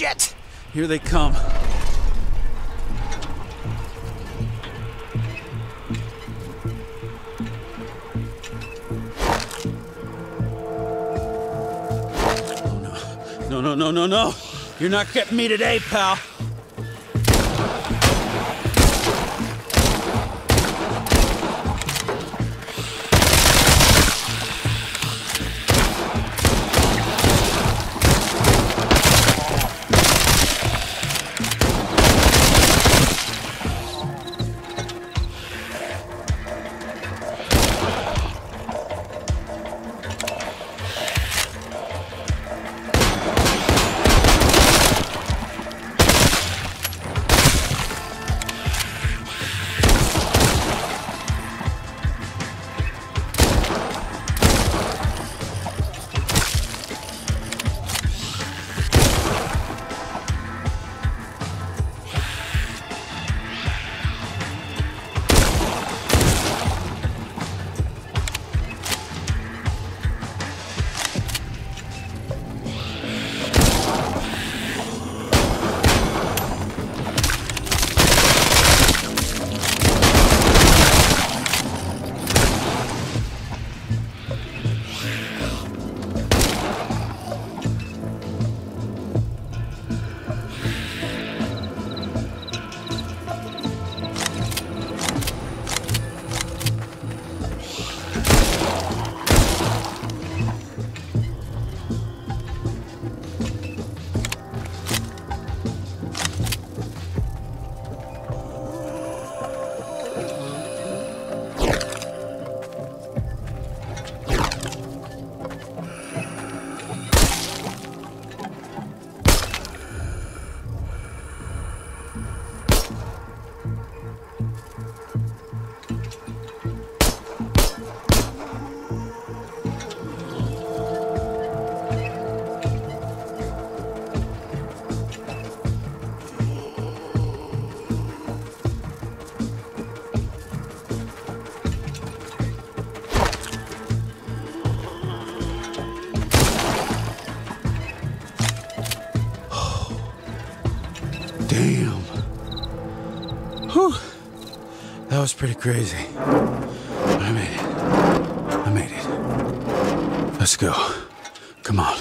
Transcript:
Shit! Here they come. No, no, no, no, no. You're not getting me today, pal. That was pretty crazy. I made it. I made it. Let's go. Come on.